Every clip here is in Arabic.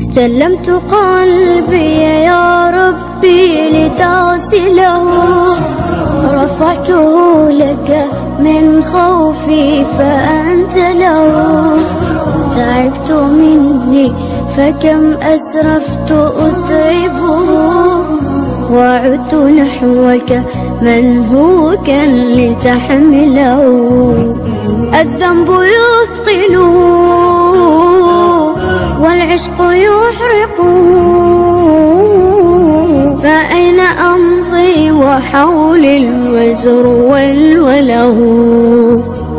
سلمت قلبي يا ربي لتغسله. رفعته لك من خوفي فأنت له. تعبت مني فكم أسرفت أتعبه. وعدت نحوك من هو كان لتحمله. الذنب يثقله والعشق يحرقه فأين أمضي وحول الوزر والوله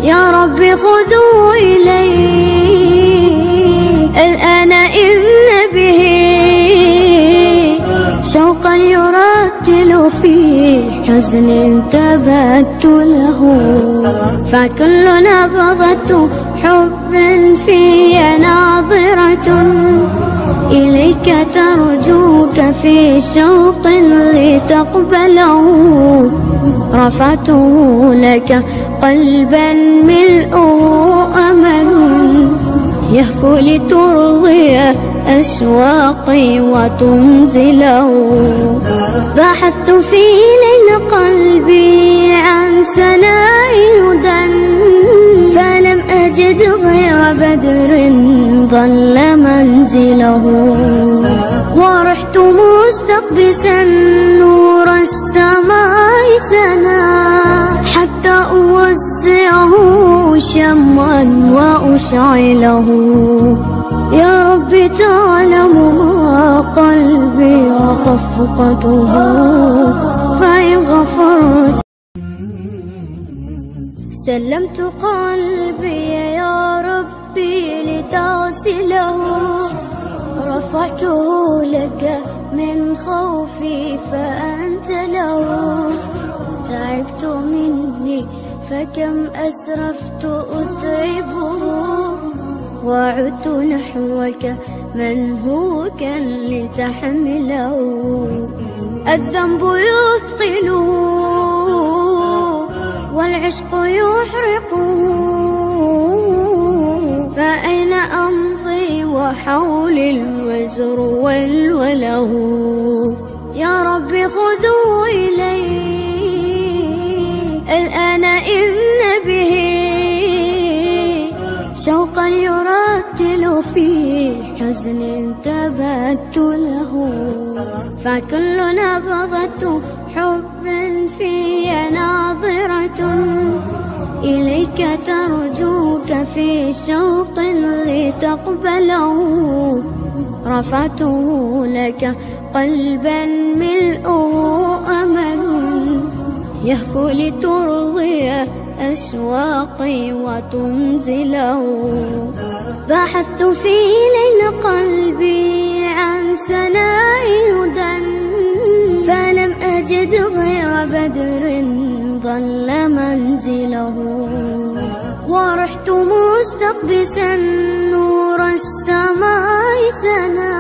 يا رب خذوا إلي. الآن إن به شوقا يرتل في حزن تبت له فكل نبضة حب في ناظرة إليك ترجوك في شوق لتقبله. رفعته لك قلبا ملؤه أمل يهفو لترضي أشواقي وتنزله. غير بدر ظل منزله. ورحت مستقبسا نور السماء سنا حتى أوزعه شما وأشعله. يا رب تعلم ما قلبي وخفقته. فإن سلمت قلبي يا ربي لتغسله. رفعته لك من خوفي فأنت له. تعبت مني فكم أسرفت أتعبه. وعدت نحوك من هو كان لتحمله. الذنب يثقله والعشق يحرقه فأين أمضي وحول الوزر والوله؟ يا رب خذوا إلي. الآن إن به شوقا يرتل في حزن تبت له فكل نبضة حب في ناظرة. إليك ترجوك في شوق لتقبله. رفعته لك قلبا ملؤه أمل. يهفو لترضي أشواقي وتنزله. بحثت في ليل قلبي عن هدى فلم أجد غير بدر ظل منزله. ورحت مستقبسا نور السماء سنا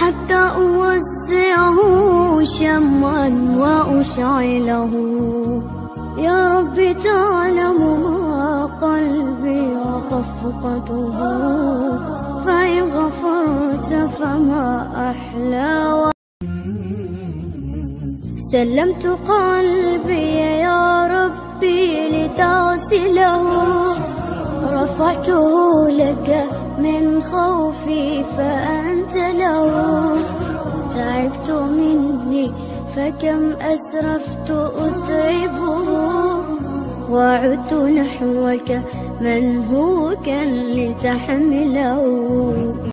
حتى أوزعه شما وأشعله. يا رب تعلم ما قلبي وخفقته فإن غفرت فما أحلى سلمت قلبي يا ربي لتغسله. رفعته لك من خوفي فأنت له. تعبت مني فكم أسرفت أتعبه. وعدت نحوك من هو كان لتحمله.